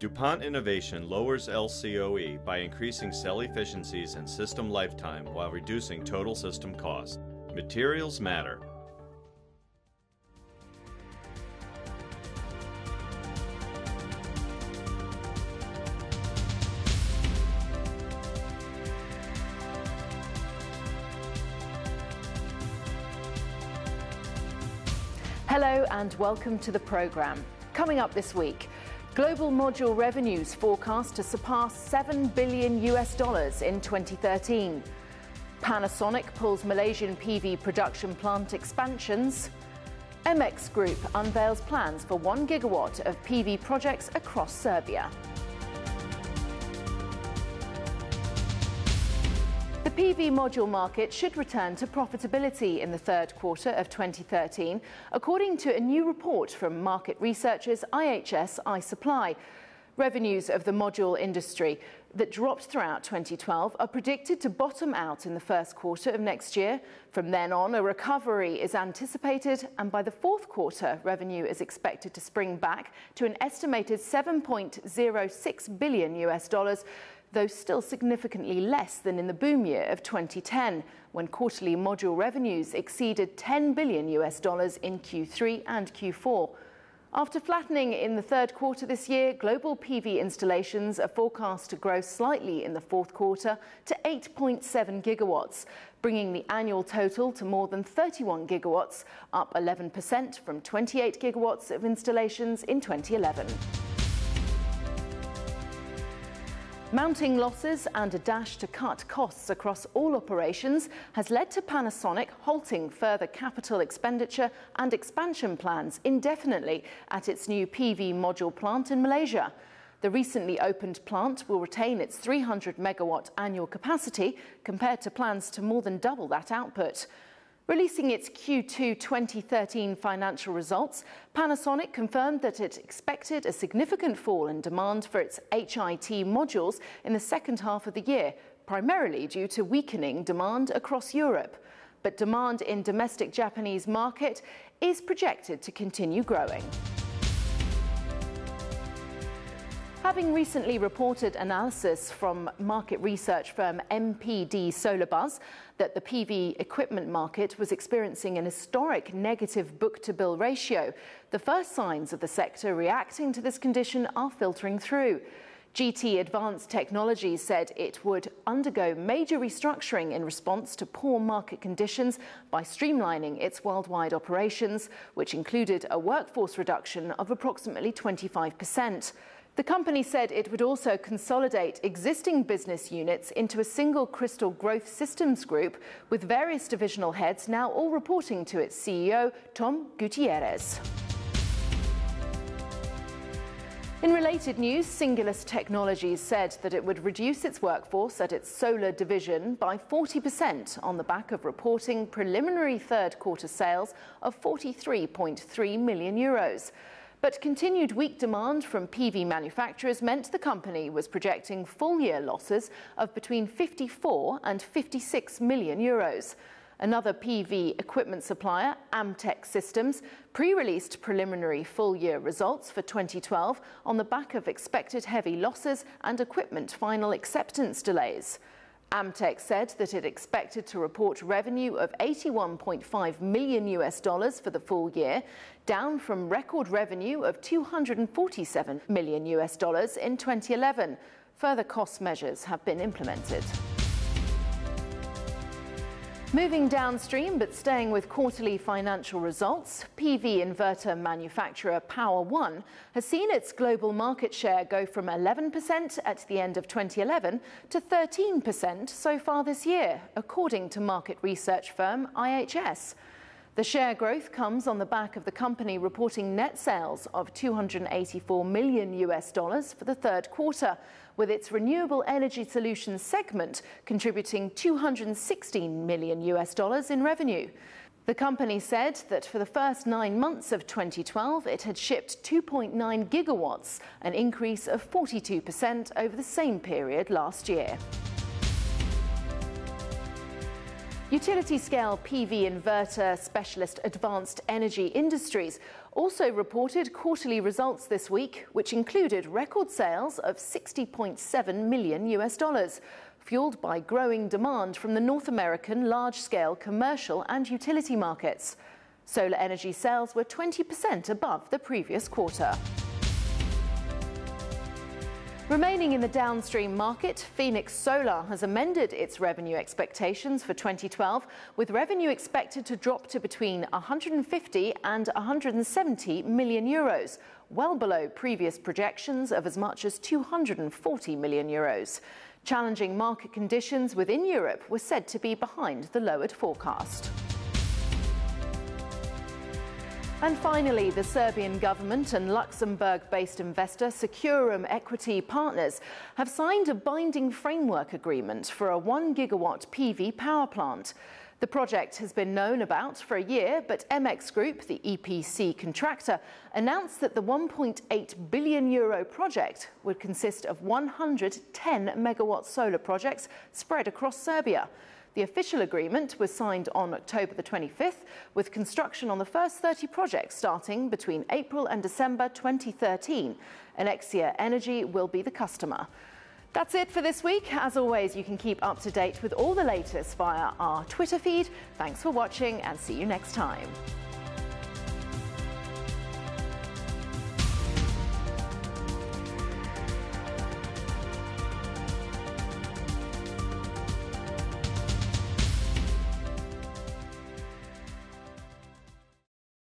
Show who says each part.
Speaker 1: DuPont innovation lowers LCOE by increasing cell efficiencies and system lifetime while reducing total system cost. Materials matter.
Speaker 2: Hello and welcome to the program. Coming up this week, global module revenues forecast to surpass 7 billion US dollars in 2013. Panasonic pulls Malaysian PV production plant expansions. MX Group unveils plans for 1 gigawatt of PV projects across Serbia. The PV module market should return to profitability in the third quarter of 2013, according to a new report from market researchers IHS iSuppli. Revenues of the module industry that dropped throughout 2012 are predicted to bottom out in the first quarter of next year. From then on, a recovery is anticipated, and by the fourth quarter, revenue is expected to spring back to an estimated 7.06 billion US dollars though still significantly less than in the boom year of 2010, when quarterly module revenues exceeded 10 billion US dollars in Q3 and Q4. After flattening in the third quarter this year, global PV installations are forecast to grow slightly in the fourth quarter to 8.7 gigawatts, bringing the annual total to more than 31 gigawatts, up 11% from 28 gigawatts of installations in 2011. Mounting losses and a dash to cut costs across all operations has led to Panasonic halting further capital expenditure and expansion plans indefinitely at its new PV module plant in Malaysia. The recently opened plant will retain its 300 megawatt annual capacity compared to plans to more than double that output. Releasing its Q2 2013 financial results, Panasonic confirmed that it expected a significant fall in demand for its HIT modules in the second half of the year, primarily due to weakening demand across Europe. But demand in domestic Japanese market is projected to continue growing. Having recently reported analysis from market research firm NPD SolarBuzz that the PV equipment market was experiencing an historic negative book-to-bill ratio, the first signs of the sector reacting to this condition are filtering through. GT Advanced Technologies said it would undergo major restructuring in response to poor market conditions by streamlining its worldwide operations, which included a workforce reduction of approximately 25%. The company said it would also consolidate existing business units into a single Crystal Growth Systems group, with various divisional heads now all reporting to its CEO, Tom Gutierrez. In related news, Singulus Technologies said that it would reduce its workforce at its solar division by 40% on the back of reporting preliminary third quarter sales of 43.3 million euros. But continued weak demand from PV manufacturers meant the company was projecting full year losses of between 54 and 56 million euros. Another PV equipment supplier, Amtech Systems, pre released preliminary full year results for 2012 on the back of expected heavy losses and equipment final acceptance delays. Amtech said that it expected to report revenue of 81.5 million US dollars for the full year, down from record revenue of 247 million US dollars in 2011. Further cost measures have been implemented. Moving downstream, but staying with quarterly financial results, PV inverter manufacturer Power-One has seen its global market share go from 11% at the end of 2011 to 13% so far this year, according to market research firm IHS. The share growth comes on the back of the company reporting net sales of 284 million US dollars for the third quarter, with its renewable energy solutions segment contributing 216 million US dollars in revenue. The company said that for the first nine months of 2012, it had shipped 2.9 gigawatts, an increase of 42% over the same period last year. Utility scale PV inverter specialist Advanced Energy Industries also reported quarterly results this week, which included record sales of 60.7 million US dollars, fueled by growing demand from the North American large scale commercial and utility markets. Solar energy sales were 20% above the previous quarter. Remaining in the downstream market, Phoenix Solar has amended its revenue expectations for 2012, with revenue expected to drop to between 150 and 170 million euros, well below previous projections of as much as 240 million euros. Challenging market conditions within Europe were said to be behind the lowered forecast. And finally, the Serbian government and Luxembourg based investor Securum Equity Partners have signed a binding framework agreement for a 1 gigawatt PV power plant. The project has been known about for a year, but MX Group, the EPC contractor, announced that the 1.8 billion euro project would consist of 110 megawatt solar projects spread across Serbia. The official agreement was signed on October the 25th, with construction on the first 30 projects starting between April and December 2013. Enexia Energy will be the customer. That's it for this week. As always, you can keep up to date with all the latest via our Twitter feed. Thanks for watching and see you next time.